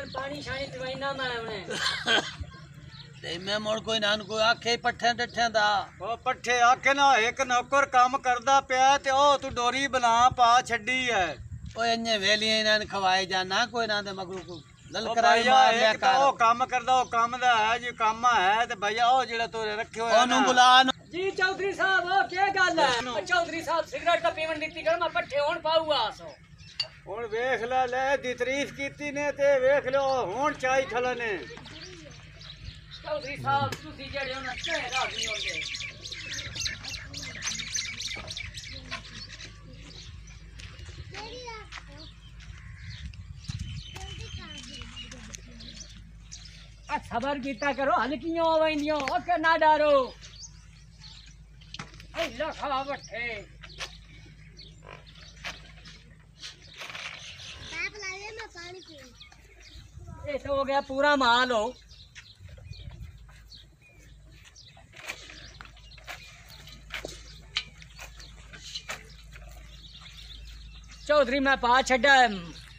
પણ પાણી શાણી પીવાય ના મારે ਤੇ ਮੈਂ ਮੁੜ ਕੋਈ ਨਾਨ ਕੋਈ ਆਖੇ ਪੱਠਿਆਂ ਡੱਠਿਆਂ ਦਾ ਉਹ ਪੱਠੇ ਆਖੇ ਨਾ ਇੱਕ ਨੌਕਰ ਕੰਮ ਕਰਦਾ ਪਿਆ ਤੇ ਉਹ ਤੂੰ ਡੋਰੀ ਬਣਾ ਪਾ ਛੱਡੀ ਐ ਓਏ ਇੰਨੇ ਵੇਲੀਆਂ ਇਹਨਾਂ ਨੂੰ ਖਵਾਏ ਜਾ ਨਾ ਕੋਈ ਨਾ ਦੇ ਮਗਰੂ ਕੋ ਲਲਕਰਾਈ ਮਾਰ ਲਿਆ ਕਰ ਉਹ ਕੰਮ ਕਰਦਾ ਉਹ ਕੰਮ ਦਾ ਹੈ ਜੀ ਕੰਮ ਹੈ ਤੇ ਭਈਆ ਉਹ ਜਿਹੜਾ ਤੋਰੇ ਰੱਖਿਓ ਉਹਨੂੰ ਬੁਲਾ ਜੀ ਚੌਧਰੀ ਸਾਹਿਬ ਉਹ ਕੀ ਗੱਲ ਹੈ ਚੌਧਰੀ ਸਾਹਿਬ ਸਿਗਰਟ ਦਾ ਪੇਮੈਂਟ ਦਿੱਤੀ ਕਰ ਮੈਂ ਪੱਠੇ ਹੁਣ ਪਾਊਗਾ ਸੋ ਹੁਣ ਵੇਖ ਲੈ ਲੈ ਦੀ ਤਾਰੀਫ ਕੀਤੀ ਨੇ ਤੇ ਵੇਖ ਲਿਓ ਹੁਣ ਚਾਈ ਥਲੇ ਨੇ चौधरी साहब तुसी जेड़े हो ना ते राजी होंगे आ सबर कीता करो हल्कियों आवेंदियों ओ के ना डरो ए लखा बठे ये तो हो गया पूरा माल हो। चौधरी मैं पा छड़ा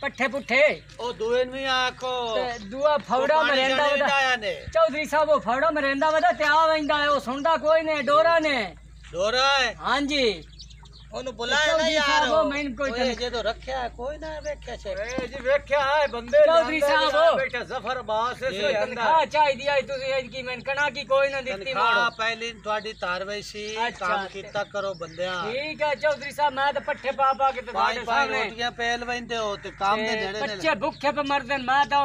पठे पुठे ओ आखो। दुआ फौड़ा में चौधरी साहब वो फौड़ा में रहंदा वदा ते आ कोई ने डोरा ने। डोरा है? हाँ जी। ਉਹਨੂੰ ਬੁਲਾਇਆ ਨਾ ਚੌਧਰੀ ਯਾਰ ਸਾਹਿਬ, ਉਹ ਮੈਨੂੰ ਕੋਈ ਓਏ ਜਦੋਂ ਰੱਖਿਆ ਹੈ, ਕੋਈ ਨਾ ਵੇਖਿਆ ਛੇ ਏ ਜੀ ਵੇਖਿਆ ਹੈ ਬੰਦੇ ਚੌਧਰੀ ਲਿਆਂਦੇ ਨੇ, ਸਾਹਿਬ। ਬੇਟਾ ਜ਼ਫਰ ਅਬਾਸ ਇਸ ਇਹ ਹੋਇਆ तनख्वाह चाहिदी आई तुसी आज की मैं कणा की कोई ना दित्ती ਤਨਖਾਹ मोड़ो ਪਹਿਲੀ ਤੁਹਾਡੀ ਤਾਰਵਾਈ ਸੀ ਅੱਛਾ, ਕੰਮ ਤੇ- ਕੀਤਾ ਕਰੋ ਬੰਦਿਆਂ ठीक है चौधरी साहब मैं तो पट्ठे पा पा के तो ਪੰਜ साढ़े ਪੰਜ सामने ਰੋਟੀਆਂ ਪਹਿਲ ਵੰਦੇ ਹੋ ਤੇ ਕੰਮ ਦੇ ते ਨੇੜੇ ਨੇ बच्चे भूखे पे मरदे न, मैं तो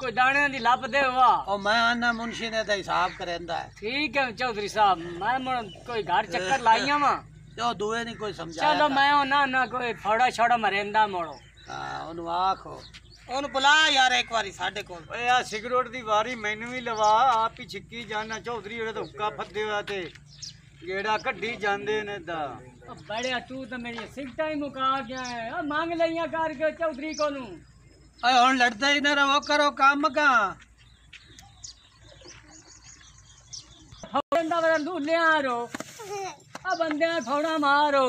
कोई दाने दी लब दे हुआ ਉਹ ਮੈਂ ਆਨਾ ਮੁਨਸ਼ੀ ਨੇ ਤਾਂ ਹਿਸਾਬ ਕਰੇਂਦਾ ਹੈ ठीक है चौधरी साहब मैं मुड़ कोई घर चक्कर लाइया वा ਤੇ ਉਹ ਦੂਏ ਨਹੀਂ ਕੋਈ ਸਮਝਾਇਆ चलो मैं हो ना ना कोई फौड़ा छोड़ा मरेंदा मोड़ो ਹਾਂ ਉਹਨੂੰ ਆਖੋ ਉਹਨੂੰ ਬੁਲਾ ਯਾਰ ਇੱਕ ਵਾਰੀ ਸਾਡੇ ਕੋਲ ਓਏ ਆ ਸਿਗਰਟ ਦੀ ਵਾਰੀ ਮੈਨੂੰ ਵੀ ਲਵਾ ਆਪ ਹੀ ਛਿੱਕੀ ਜਾਣਾ ਚੌਧਰੀ ਉਹਦੇ ਤਾਂ ਹੁੱਕਾ ਫੱਦੇ ਹੋਇਆ ਤੇ ਗੇੜਾ ਕੱਢੀ ਜਾਂਦੇ ਨੇ ਦਾ ओ बड़े तू तो मेरी सिगटा ही मुका गया है ओ मांग लिया कर के चौधरी को नू ਓਏ ਹੁਣ ਲੜਦੇ ਹੀ ਨਾ ਰਹੋ ਕਰੋ ਕੰਮ ਕਾ फौड़ा वाला लूलिया रो आ बंदे फौड़ा मारो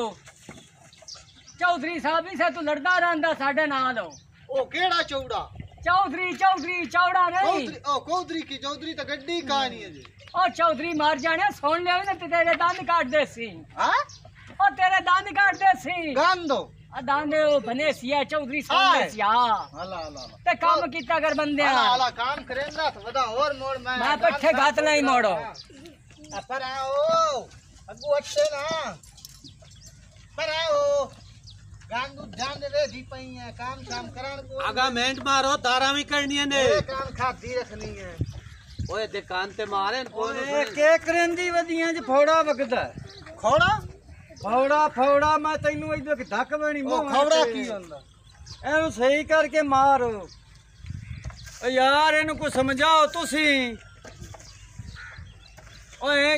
चौधरी साहब इसे तू लड़दा रहंदा साडे नाल ਉਹ ਕਿਹੜਾ ਚੌੜਾ चौधरी चौधरी चौड़ा नहीं ਚੌਧਰੀ ਉਹ ਕੌਧਰੀ ਕੀ ਚੌਧਰੀ ਤਾਂ ਗੱਡੀ ਕਹਾਣੀ ਹੈ ਜੀ ओ चौधरी मार जाने सुन लिया ना ते तेरे दंद काट दे सी ਹਾਂ ओ तेरे दंद काट दे सी ਗੰਦੋ आ दंद बने सिया चौधरी सुन हाय। ले सिया ਹਲਾ ਹਲਾ ते काम कीता कर बंदे ਹਲਾ ਹਲਾ ਕੰਮ ਕਰੇਂਦਾ ਤਾਂ ਵਦਾ ਹੋਰ ਮੋੜ ਮੈਂ मैं पट्ठे घात नहीं मोड़ो ਆ ਪਰ અગુવટ છે ના પર આવો ગાંદુ જાન રે દીપૈયા કામ કામ કરણ કો આગા મેન્ટ મારો તારાવી કરણી ને કામ ખાધી રખની હે. ਓਏ ਦੁਕਾਨ ਤੇ ਮਾਰੇ ਓਏ ਕੇ ਕਰਨ ਦੀ ਵਧੀਆਂ ਚ ਫੋੜਾ ਵਗਦਾ ਖੋੜਾ ਫੌੜਾ ਫੌੜਾ ਮੈਂ ਤੈਨੂੰ ਇਦੋਂ ਕਿ ਧੱਕ ਬਣੀ ਮੂੰਹ ਖੌੜਾ ਕੀ ਹੁੰਦਾ ਇਹਨੂੰ ਸਹੀ ਕਰਕੇ ਮਾਰੋ ਓ ਯਾਰ ਇਹਨੂੰ ਕੋ ਸਮਝਾਓ ਤੁਸੀਂ ਓਏ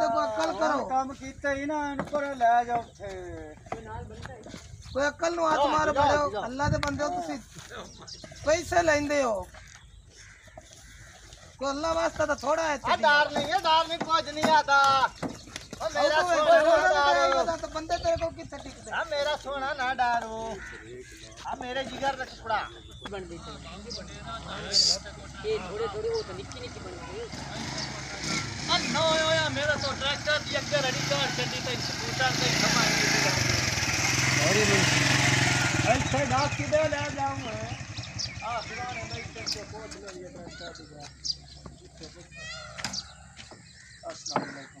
ਬੰਦੇ ਕੋ ਅਕਲ ਕਰੋ ਕੰਮ ਕੀਤਾ ਹੀ ਨਾ ਇਹਨੂੰ ਪਰ ਲੈ ਜਾ ਉੱਥੇ ਕੋਈ ਅਕਲ ਨੂੰ ਹੱਥ ਮਾਰ ਬੜੋ ਅੱਲਾ ਦੇ ਬੰਦੇ ਹੋ ਤੁਸੀਂ ਪੈਸੇ ਲੈਂਦੇ ਹੋ ਕੋ ਅੱਲਾ ਵਾਸਤਾ ਤਾਂ ਥੋੜਾ ਹੈ ਆ ਡਰ ਨਹੀਂ ਹੈ ਡਰ ਨਹੀਂ ਕੁਝ ਨਹੀਂ ਆਦਾ तो बंदे तेरे को कितने टिकते हैं मेरा सोना ना डालो। अब मेरे जिगर का टुकड़ा बन देते ये थोड़े थोड़े वो तो निक्की निक्की बन गए अन्ना होया मेरा तो ट्रैक्टर यक्कर रेडी कार कर दी तो स्कूटर से कमाई अरे भाई अच्छे घास किधर ले जाऊँ मैं? आ फिर मैं ट्रैक्टर से पहुँच लिया ट्रैक्टर से। अस्सलाम वालेकुम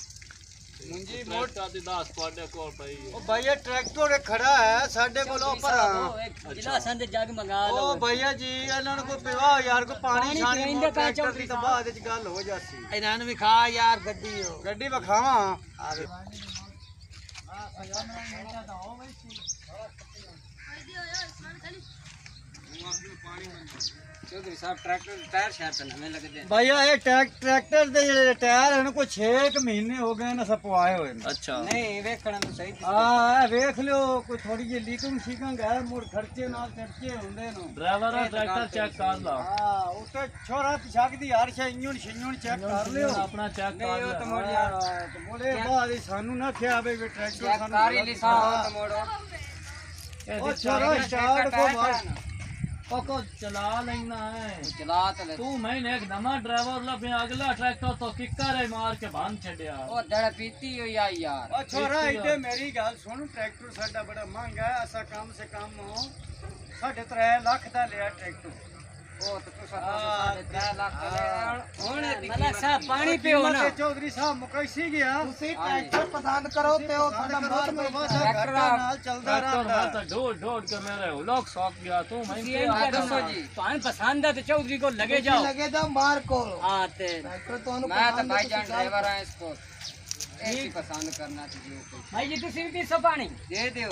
ਮੁੰਜੀ ਆ ਆ ਮੋਟਾ ਦੀ 10 ਤੁਹਾਡੇ ਕੋਲ ਪਈ ਹੈ ਉਹ ਭਾਈਆ ਟਰੈਕਟਰ ਖੜਾ ਹੈ ਸਾਡੇ ਕੋਲ ਉਹ ਭਰਾ ਗਿਲਾਸਾਂ ਦੇ ਜੱਗ ਮੰਗਾ ਲਓ ਉਹ ਭਈਆ ਜੀ ਇਹਨਾਂ ਨੂੰ ਕੋਈ ਪਿਵਾ ਯਾਰ ਕੋਈ ਪਾਣੀ ਪਾਣੀ ਛਾਣੀ ਟਰੈਕਟਰ ਦੀ ਤਾਂ ਬਾਅਦ ਵਿੱਚ ਗੱਲ ਹੋ ਜਾਂਦੀ ਇਹਨਾਂ ਨੂੰ ਵੀ ਖਾ ਯਾਰ ਗੱਡੀ ਹੋ ਗੱਡੀ ਵਿਖਾਵਾਂ ਚੌਧਰੀ ਸਾਹਿਬ ਟਰੈਕਟਰ ਦੇ ਟਾਇਰ ਸ਼ਾਇਦ ਤਾਂ ਨਵੇਂ ਲੱਗਦੇ ਭਈਆ ਇਹ ਟਰੈਕ- ਟਰੈਕਟਰ ਦੇ ਜਿਹੜੇ ਟਾਇਰ ਹਨ ਕੋਈ 6 ਮਹੀਨੇ ਹੋ ਗਏ ਨੇ ਸਪਵਾਏ ਹੋਏ ਨੇ। ਅੱਛਾ। ਨਹੀਂ ਵੇਖਣ ਨੂੰ ਸਹੀ ਆ ਵੇਖ ਲਿਓ ਕੋਈ ਥੋੜੀ ਜਿਹੀ ਲੀਕਿੰਗ ਸ਼ੀਕਿੰਗ ਹੈ ਮੁੜ ਖਰਚੇ ਨਾਲ ਚਰਚੇ ਹੁੰਦੇ ਨੇ। ਡਰਾਈਵਰ ਆ ਟਰੈਕਟਰ ਚੈੱਕ ਕਰ ਲਾ। ਆ ਉੱਤੇ ਛੋਰਾ ਪਿਛਾਕ ਦੀ ਹਰ ਸ਼ੈ ਇੰਜਣ ਸ਼ਿੰਜਣ ਚੈੱਕ ਕਰ ਲਿਓ। ਆਪਣਾ ਚੈੱਕ ਕਰ ਉਹ ਤਾਂ ਲਾ ਮੁੜ ਯਾਰ ਹਾਂ, ਤੇ ਬੋਲੇ ਬਾਅਦ ਵਿੱਚ ਸਾਨੂੰ ਨਾ ਖਿਆਵੇ ਵੀ ਟਰੈਕਟਰ ਚੈੱਕ ਸਾਨੂੰ ਕਰ ਹੀ ਗਲਤ ਲਿਸਾ ਹਾਂ। ਤਾਂ ਮੋੜੋ। ਉਹ ਛੋਰਾ ਸਟਾਰਟ ਕੋ ਮਾਰ ਕੋਕੋ ਚਲਾ ਲੈਣਾ ਹੈ ਚਲਾ ਤੇ ਲੈ ਤੂੰ ਮੈਨੇ ਇੱਕ ਨਵਾਂ ਡਰਾਈਵਰ ਲੱਭਿਆ ਅਗਲਾ ਟਰੈਕਟਰ ਤੋਂ ਕਿੱਕਰ ਹੈ ਮਾਰ ਕੇ ਬੰਨ ਛੱਡਿਆ ਉਹ ਦੜ ਪੀਤੀ ਹੋਈ ਆ ਯਾਰ ਉਹ ਛੋਰਾ ਇੱਥੇ ਮੇਰੀ ਗੱਲ ਸੁਣ ਟਰੈਕਟਰ ਸਾਡਾ ਬੜਾ ਮਹਿੰਗਾ ਹੈ ਅਸਾਂ ਕਮ ਸੇ ਕਮ ਸਾਢੇ 3 ਲੱਖ ਦਾ ਲਿਆ पानी पियो ना चौधरी साहब मुकैसी गया उसी ट्रैक्टर पसंद करो ते ओ थोड़ा बहुत में बस ट्रैक्टर नाल चलदा रहा तो ढोड ढोड के मेरे लोग शौक गया तू मैं के आदम जी पानी पसंद है तो चौधरी को लगे जाओ लगे जाओ मार को हाँ ते ट्रैक्टर तो मैं तो भाई जान ड्राइवर है इसको एक पसंद करना चाहिए भाई जी तुसी भी पीसो पानी दे दियो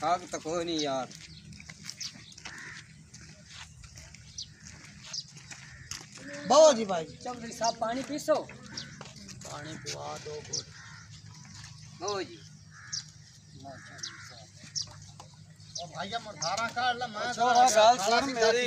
खाक तक हो नहीं यार। बहुत जी भाई चल भाई साहब पानी पीसो। पानी पिवा दो बहुत जी। भैया मोर धारा काट ला मैं अच्छा, तो धारा काट सर मेरी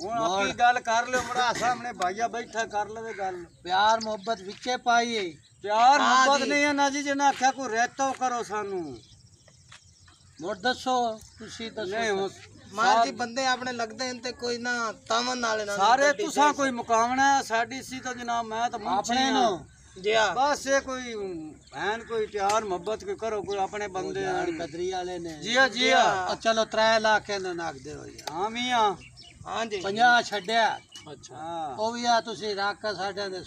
ਹੁਣ ਆਪੀ ਗੱਲ ਕਰ ਲਿਓ ਮੜਾ ਸਾਹਮਣੇ ਭਾਈਆ ਬੈਠਾ ਕਰ ਲਵੇ ਗੱਲ। ਪਿਆਰ ਮੁਹੱਬਤ ਵਿੱਚੇ ਪਾਈਏ। ਪਿਆਰ ਮੁਹੱਬਤ ਨਹੀਂ ਹੈ ਨਾ ਜੀ ਜਿਹਨੇ ਆਖਿਆ ਕੋ ਰਹਿਤੋ ਕਰੋ ਸਾਨੂੰ। ਮੋੜ ਦੱਸੋ ਤੁਸੀਂ ਦੱਸੋ ਮਾਰ ਦੀ ਬੰਦੇ ਆਪਣੇ ਲੱਗਦੇ ਨੇ ਤੇ ਕੋਈ ਨਾ ਤਮਨ ਵਾਲੇ ਨਾਲ ਸਾਰੇ ਤੁਸੀਂ ਕੋਈ ਮੁਕਾਵਣਾ ਸਾਡੀ ਸੀ ਤਾਂ ਜਨਾਬ ਮੈਂ ਤਾਂ ਆਪਣੇ ਨੂੰ। ਜਿਆ ਬਸ ਇਹ ਕੋਈ ਭੈਣ ਕੋਈ ਪਿਆਰ ਮੁਹੱਬਤ ਕੋਈ ਕਰੋ ਕੋਈ ਆਪਣੇ ਬੰਦੇ ਕਦਰੀ ਵਾਲੇ ਨੇ। ਜਿਆ ਜਿਆ ਚਲੋ 3 ਲੱਖ ਇਹਨਾਂ ਨਾਖ ਦੇ ਹੋ ਆਮੀਆਂ ਹਾਂਜੀ। 50 ਛੱਡਿਆ। ਅੱਛਾ। ਹਾਂ। ਉਹ ਵੀ ਆ ਤੁਸੀਂ ਦੇ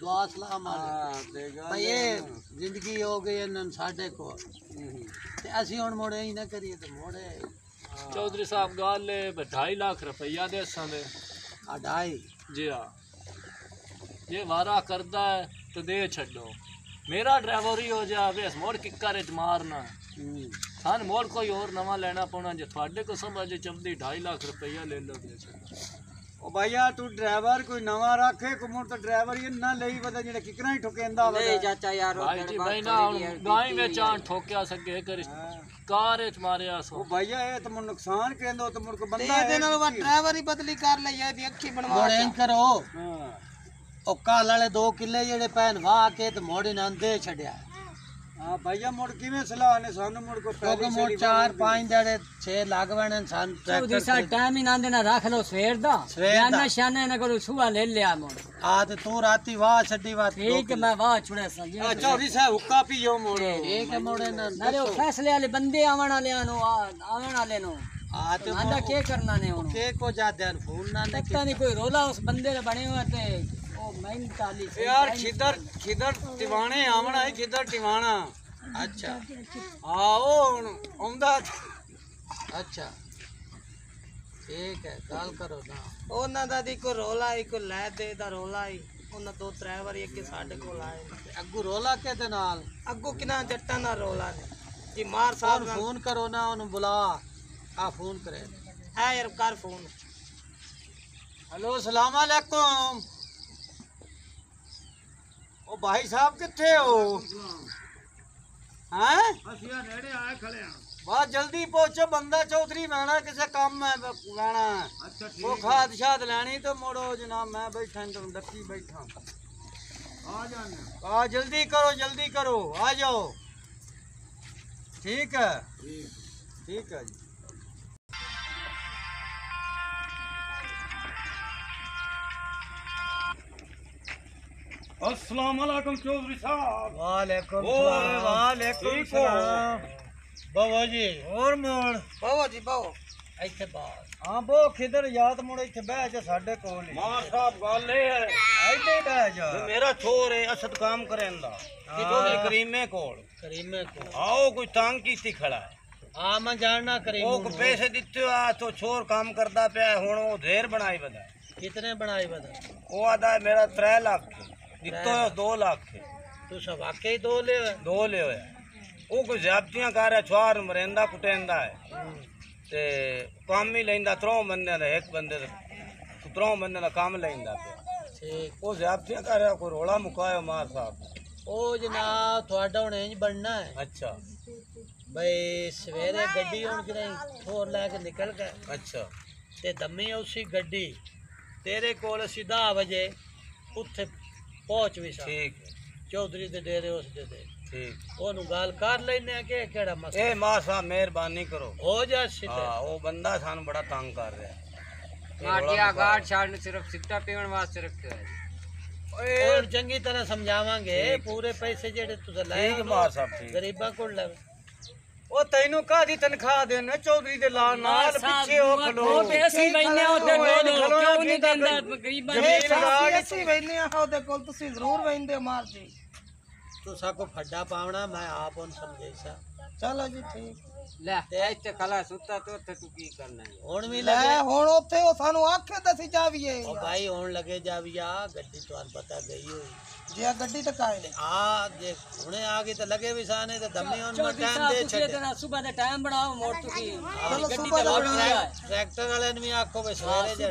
ਦੁਆ ਸਲਾਮ ਭਈ ਇਹ ਜ਼ਿੰਦਗੀ ਹੋ ਗਈ ਇਹਨਾਂ ਨੂੰ ਸਾਡੇ ਕੋਲ। ਤੇ ਅਸੀਂ ਹੁਣ ਮੋੜੇ ਹੀ ਨਾ ਕਰੀਏ ਤੇ ਮੋੜੇ। ਚੌਧਰੀ ਸਾਹਿਬ ਗੱਲ ਹੈ 2.5 ਲੱਖ ਰੁਪਈਆ ਦੇ ਸਾਂਦੇ ਅਢਾਈ ਜੀ ਹਾਂ। ਜੇ ਵਾਰਾ ਕਰਦਾ ਹੈ ਤਾਂ ਦੇ ਛੱਡੋ। ਮੇਰਾ ਡਰਾਈਵਰ ਹੀ ਹੋ ਜਾਵੇ ਇਸ ਮੋੜ ਕਿੱਕਾ ਰੇਟ ਮਾਰਨਾ। ਹਾਂ ਮੋੜ ਕੋਈ ਹੋਰ ਨਵਾਂ ਲੈਣਾ ਪਾਉਣਾ ਜੇ ਤੁਹਾਡੇ ਕੋ ਸਮਝ ਚੰਦੀ 2.5 ਲੱਖ ਰੁਪਈਆ ਲੈ ਲਓ ਉਹ ਭਾਈਆ ਤੂੰ ਡਰਾਈਵਰ ਕੋਈ ਨਵਾਂ ਰੱਖੇ ਕੁਮਰ ਤਾਂ ਡਰਾਈਵਰ ਇਹ ਨਾ ਲਈ ਪਤਾ ਜਿਹੜਾ ਕਿਕਰਾਂ ਹੀ ਠੋਕੇਂਦਾ ਵਾ ਨਹੀਂ ਚਾਚਾ ਯਾਰ ਭਾਈ ਜੀ ਮੈਂ ਨਾ ਹੁਣ ਗਾਈ ਵਿੱਚ ਆਣ ਠੋਕਿਆ ਸਕੇ ਕਰ ਕਾਰ ਵਿੱਚ ਮਾਰਿਆ ਸੋ? ਉਹ ਭਾਈਆ ਇਹ ਤਾਂ ਨੁਕਸਾਨ ਕਹਿੰਦਾ ਤੇ ਮੁਰਕ ਬੰਦਾ ਇਹਦੇ ਨਾਲ ਡਰਾਈਵਰ ਹੀ ਬਦਲੀ ਕਰ ਲਈ ਇਹਦੀ ਅੱਖੀ ਬਣਵਾ ਦੇ ਕਰੋ ਉਹ ਕਾਲ ਵਾਲੇ ਦੋ ਕਿੱਲੇ ਜਿਹੜੇ ਭੈਣ ਵਾਹ ਕੇ ਤੇ ਮੋੜ ਇਹਨਾਂ ਦੇ ਛੱਡਿਆ ਹਾਂ ਭਾਈਆ ਮੋੜ ਕਿਵੇਂ ਸਲਾਹ ਨੇ ਸਾਨੂੰ ਮੋੜ ਕੋ ਪਹਿਲੀ ਕਿਉਂਕਿ ਮੋੜ 4 5 ਜਿਹੜੇ 6 ਲੱਗ ਵਣਨ ਸਾਨੂੰ ਟਰੈਕਟਰ ਦੀ ਸਾ ਟਾਈਮ ਇਹਨਾਂ ਦੇ ਨਾਲ ਰੱਖ ਲਓ ਸਵੇਰ ਦਾ ਬਿਆਨਾ ਸ਼ਾਨਾ ਇਹਨਾਂ ਕੋਲ ਸੁਆ ਲੈ ਲਿਆ ਮੋੜ ਆ ਤੇ ਤੂੰ ਰਾਤੀ ਵਾਹ ਛੱਡੀ ਵਾਹ ਠੀਕ ਮੈਂ ਵਾਹ ਛੁੜਿਆ ਸਾਂ ਜੀ ਅੱਛਾ ਵੀ ਸਾ ਹੁੱਕਾ ਪੀਓ ਮੋੜ ਠੀਕ ਮੋੜੇ ਨਾ ਅਰੇ ਫੈਸਲੇ ਵਾਲੇ ਬੰਦੇ ਆਵਣ ਵਾਲਿਆਂ ਨੂੰ ਆਵਣ ਵਾਲੇ ਨੂੰ ਆਂਦਾ ਕੀ ਕਰਨਾ ਨੇ ਉਹਨੂੰ ਕੀ ਕੋ ਜਾਦਿਆਂ ਫੋਨ ਨਾ ਨੇ ਪਤਾ ਨਹੀਂ ਕੋਈ ਰੋਲਾ ਉਸ ਬੰਦੇ ਦਾ ਬਣੇ ਹੋਇਆ ਤੇ ਉਹ ਮਿਹਨਤ ਵਾਲੀ ਸੀ। ਯਾਰ ਖਿਦਰ ਖਿਦਰ ਟਿਵਾਣੇ ਆਵਣਾ ਹੈ ਖਿਦਰ ਟਿਵਾਣਾ ਅੱਛਾ ਆ ਉਹ ਹੁਣ ਆਉਂਦਾ ਅੱਛਾ ਠੀਕ ਹੈ ਗੱਲ ਕਰੋ ਨਾ ਉਹਨਾਂ ਦਾ ਦੀ ਕੋ ਰੋਲਾ ਹੀ ਕੋ ਲੈ ਦੇ ਦਾ ਰੋਲਾ ਹੀ ਉਹਨਾਂ ਦੋ ਤਰੇ ਵਾਰੀ ਅੱਗੇ ਸਾਡੇ ਕੋਲ ਆਏ ਨੇ। ਅੱਗੂ ਰੋਲਾ ਕਿਹਦੇ ਨਾਲ ਅੱਗੋਂ ਕਿਨਾ ਜੱਟਾਂ ਦਾ ਰੋਲਾ ਨੇ ਜੀ ਮਾਰ ਸਾਹਿਬ ਨਾਲ ਫੋਨ ਕਰੋ ਨਾ ਉਹਨੂੰ ਬੁਲਾ ਆ ਫੋਨ ਕਰੇ ਹੈ ਯਾਰ ਕਰ ਫੋਨ हेलो सलाम अलैकुम ਉਹ ਭਾਈ ਸਾਹਿਬ ਕਿੱਥੇ ਹੋ? ਹੈ? ਅਸੀਂ ਆ ਨੇੜੇ ਆਏ ਖੜੇ ਆ। ਬਾ ਜਲਦੀ ਪਹੁੰਚੋ ਬੰਦਾ ਚੌਧਰੀ ਮੈਣਾ ਕਿਸੇ ਕੰਮ ਹੈ ਲੈਣਾ ਉਹ ਖਾਦ ਸ਼ਾਦ ਲੈਣੀ ਤੇ ਮੋੜੋ ਜਨਾਬ ਮੈਂ ਬੈਠਾ ਤੁਮ ਡੱਕੀ ਬੈਠਾ। ਆ ਜਾਣਾ ਆ। ਜਲਦੀ ਕਰੋ ਜਲਦੀ ਕਰੋ ਆ ਜਾਓ। ਠੀਕ ਹੈ? ਠੀਕ ਹੈ ਜੀ। अस्सलाम वालेकुम चौधरी साहब वालेकुम ओए, वालेकुम ठीक हो? बाबा जी और मोड़ ਬਾਬਾ ਜੀ ਬਾਬਾ ਇੱਥੇ ਬਾਹਰ ਹਾਂ ਬੋ ਖਿਦਰ ਯਾਦ ਮੁੜ ਇੱਥੇ ਬਹਿ ਜਾ ਸਾਡੇ ਕੋਲ ਹੀ मार साहब गल ये है ਇੱਥੇ ਹੀ ਬਹਿ ਜਾ मेरा छोर है असद काम करेंदा कि चौधरी करीमे कोल ਕਰੀਮੇ ਕੋ आओ कोई तंग कीती खड़ा है ਆ ਮੈਂ ਜਾਣਨਾ ਕਰੀਮ ਉਹ ਕੋ ਪੈਸੇ ਦਿੱਤੇ ਆ ਤੋ ਛੋਰ ਕੰਮ ਕਰਦਾ ਪਿਆ ਹੈ, ਹੁਣ ਉਹ ਢੇਰ ਬਣਾਈ ਬਦਾ ਕਿਤਨੇ ਬਣਾਈ ਬਦਾ ਉਹ ਆਦਾ ਹੈ ਮੇਰਾ 3 ਲੱਖ ਦਿੱਤੋ 2 ਲੱਖ। ਤੂੰ ਸਭ ਵਾਕਈ ਦੋ ਲੈ ਦੋ ਲਿਓ ਹੋਇਆ। ਉਹ ਕੋਈ ਜ਼ਿਆਦਤੀਆਂ ਕਰ ਰਿਹਾ ਛੁਆਰ ਮਰਿੰਦਾ ਕੁਟੈਂਦਾ ਹੈ। ਤੇ ਕੰਮ ਹੀ ਲੈਂਦਾ ਤਰੋਂ ਬੰਦੇ ਦਾ ਇੱਕ ਬੰਦੇ ਦਾ ਤਰੋਂ ਬੰਦੇ ਦਾ ਕੰਮ ਲੈਂਦਾ ਪਿਆ। ਠੀਕ। ਉਹ ਜ਼ਿਆਦਤੀਆਂ ਕਰ ਰਿਹਾ ਕੋਈ ਰੋਲਾ ਮੁਕਾਇਓ ਮਾਰ ਸਾਹਿਬ ਉਹ ਜਨਾਬ ਤੁਹਾਡਾ ਹੁਣ ਇੰਜ ਬਣਨਾ ਹੈ? ਅੱਛਾ। ਬਈ ਸਵੇਰੇ ਗੱਡੀ ਹੁਣ ਕਿ ਨਹੀਂ ਥੋਰ ਲੈ ਕੇ ਨਿਕਲ ਗਏ। ਅੱਛਾ। ਤੇ ਦਮੀ ਉਸੇ ਗੱਡੀ। ਤੇਰੇ ਕੋਲ 10 ਵਜੇ ਉੱਥੇ ਪਹੁੰਚ ਵੀ ਸਾ ਠੀਕ ਹੈ, ਚੌਧਰੀ ਦੇ ਡੇਰੇ ਉਸ ਦੇ ਦੇ। ਠੀਕ। ਉਹਨੂੰ ਗੱਲ ਕਰ ਲੈਨੇ ਆ ਕਿ ਕਿਹੜਾ ਮਸਲਾ ਇਹ ਮਾਰ ਸਾਹਿਬ ਮਿਹਰਬਾਨੀ ਕਰੋ। ਹੋ ਜਾ ਸਿੱਧਾ। ਹਾਂ ਉਹ ਬੰਦਾ ਸਾਨੂੰ ਬੜਾ ਤੰਗ ਕਰ ਰਿਹਾ। ਮਾਟਿਆ ਗਾੜ ਛਾੜ ਨੂੰ ਸਿਰਫ ਸਿੱਟਾ ਪੀਣ ਵਾਸਤੇ ਰੱਖਿਆ ਹੈ ਹੁਣ ਚੰਗੀ ਤਰ੍ਹਾਂ ਸਮਝਾਵਾਂਗੇ ਪੂਰੇ ਪੈਸੇ ਜਿਹੜੇ ਤੁਸੀਂ ਲਏ ਠੀਕ ਮਾਰ ਸਾਹਿਬ ਠੀਕ। ਗਰੀਬਾਂ ਕੋਲ ਲੈ ਉਹ ਤੈਨੂੰ ਕਾਦੀ ਤਨਖਾਹ ਦੇਣ? ਚੌਧਰੀ ਦੇ ਲਾ ਨਾਲ ਪਿੱਛੇ ਉਹ ਖਲੋ। ਅਸੀਂ ਬੈਨੇ ਉਹਦੇ ਕੋਲ ਕਿਉਂ ਨਹੀਂ ਦਿੰਦਾ? ਗਰੀਬਾਂ ਇਹ ਸਾਥੀ ਅਸੀਂ ਵੈਨੇ ਆ ਉਹਦੇ ਕੋਲ ਤੁਸੀਂ ਜ਼ਰੂਰ ਵੈਂਦੇ ਮਾਰ ਜੀ। तो तुसा को फड्डा पावना मैं आप उन समझेसा चलो जी ठीक। ले ते इत्ते कला सुत्ता तो ते तू की करना है? हुन भी लगे होण ओथे ओ सानू आखे दसी जावीए ओ भाई होण लगे जावीया गड्डी तो पता गई होई। जे आ गड्डी तक आए ने। आ जे हुने आ गई तो लगे भी साने तो धम्मी उन में टाइम दे छड़े सुबह दा टाइम बनाओ मोर तू की। गड्डी तो ट्रैक्टर वाले ने भी आखो बे सवेरे जे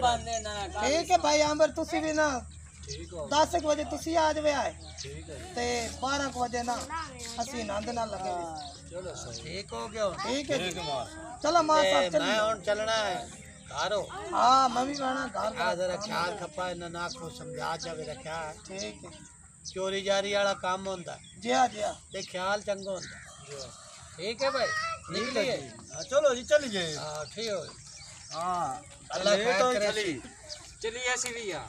ठीक है भाई आंबर तुसी भी ना। ਠੀਕ ਹੈ ਭਾਈ ਆਂਬਰ ਤੁਸੀਂ ਵੀ ਨਾ ਠੀਕ ਹੋ 10 ਵਜੇ ਤੁਸੀਂ ਆ ਜਾਵੇ ਆਏ ਠੀਕ ਹੈ ਤੇ 12 ਕੁ ਵਜੇ ਨਾ ਅਸੀਂ ਆਨੰਦ ਨਾਲ ਲੱਗੇ ਹੋਏ ਸੀ। ਚਲੋ ਠੀਕ ਹੋ ਗਿਆ ਹੁਣ ਠੀਕ ਹੈ ਜੀ ਚਲੋ ਮਾਂ ਸਾਹਿਬ ਤੇ ਮੈਂ ਚੱਲੀਏ ਹੁਣ ਚੱਲਣਾ ਹੈ ਘਰੋਂ ਹਾਂ ਮੈਂ ਵੀ ਜਾਣਾ ਘਰ ਆ ਜਰਾ ਖਿਆਲ ਖੱਪਾ ਇਹਨਾਂ ਨਾ ਆਖੋ ਸਮਝਾ ਜਾਵੇ ਰੱਖਿਆ ਹੈ। ਠੀਕ ਹੈ ਚੋਰੀ ਜਾਰੀ ਵਾਲਾ ਕੰਮ ਹੁੰਦਾ ਜਿਆ ਜਿਆ ਤੇ ਖਿਆਲ ਚੰਗਾ ਹੁੰਦਾ ਠੀਕ ਹੈ ਭਾਈ ਨਿਕਲੀਏ ਚਲੋ ਜੀ ਚੱਲੀਏ ਹਾਂ ਠੀਕ ਹੋ ਹਾਂ ਅੱਲਾ ਖੈਰ ਕਰੇ ਚਲੀ ਚਲੀ ਅਸੀਂ ਵੀ ਆ ਓਏ ਆ